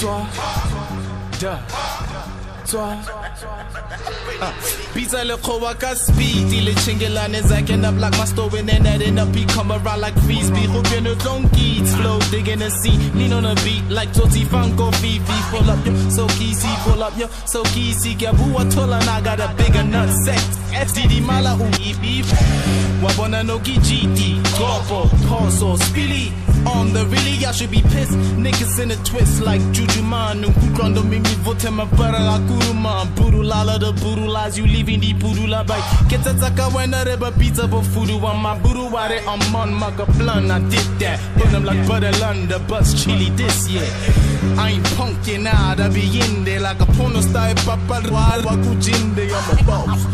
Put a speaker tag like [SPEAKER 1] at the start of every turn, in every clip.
[SPEAKER 1] toi, toi, Pizza le kowa ka speed Il est chingelane Zack end up like my stove and then that end up He come around like frisbee. You know don't geeks Flow digging the sea. Lean on a beat like Toti Funko Fifi Pull up yo so easy Pull up yo so easy Gabu tola I got a bigger nut set. FDD mala u beef Wabona no GT Gopo Torso Spilly. On the really, I should be pissed. Niggas in a twist like Juju Man. Kukrando mimi vote ma para akuruma. Burulala the burulas, you leaving the burula bike. Get a taka when I reba pizza but fudu on my buru ware I'm on maka blunt. I did that. Burn them like butter the bus chili this year. I ain't punkin' out, I be in there like a porno style. Papa, waku jinde, I'm a boss.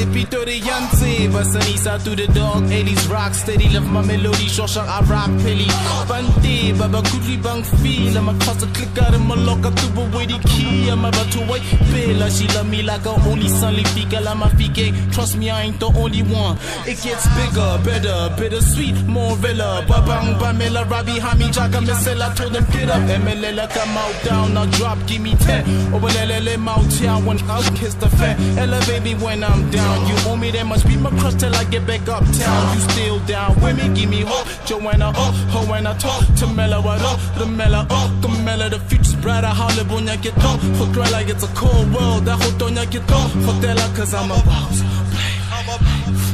[SPEAKER 1] Get it beat to the the dog, 80s rock steady, love my melody, shoshan I rock pilly. Bandi, baba kudli bang feel, I'm a cause a click out of my lock, I threw away the key, I'm about to wait, Bella, she love me like a only son, fika, la ma fike, trust me, I ain't the only one. It gets bigger, better, bittersweet, more villa, babang, bamela, rabi, hami, jaka, misela, told them get up, MLL, come out, down, now drop, give me 10, overlele, mouth, town, when I kiss the fat, elevate me when I'm down. You owe me that must be my crush till I get back uptown. You still down with me? Give me hope. Joanna, oh, ho, when I talk to Mela, what up? The Mela, oh, the Mela, the future's brighter. Holla, bonya, get. Fuck right like it's a cold world. I That whole donya, get that, like, cause I'm a boss.
[SPEAKER 2] I'm a I'm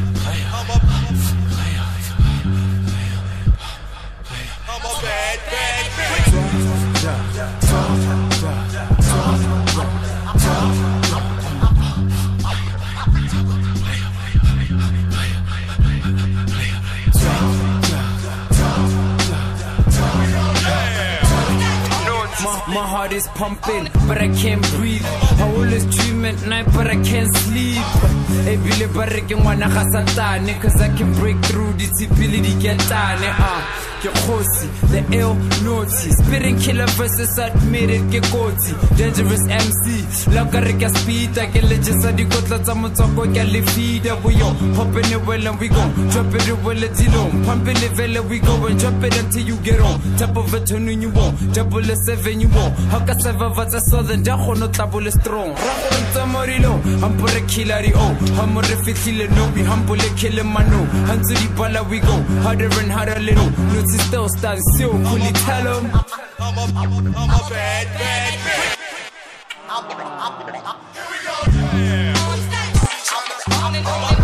[SPEAKER 3] My, heart is pumping, but I can't breathe. I always dream at night, but I can't sleep. Ebile bareke ngwana ga satane, cause I can break through tipili di ketane. Ah, ke kgosi, the ill naughty. Spitting killer verses admitted ke kotsi. Dangerous MC, la ka re ke speed, ke lejesa dikotla tsa motswako ke le feed. We yo, popping it well and we go, drop it well at dilong. Pumping it well we go and drop it until you get on. Top of it turn you want, double a seven want. How ka seven vatsa southern, da gono tabole strong. Rago ntsa morilo, hampore killari oh. Hamore fitlile no, we humble kill mano. Hands di bala we go, harder and harder little. Notice still stand still, fully tell 'em.
[SPEAKER 2] I'm a, I'm a bad, bad, bad.
[SPEAKER 4] Only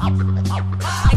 [SPEAKER 4] Ha ha ha!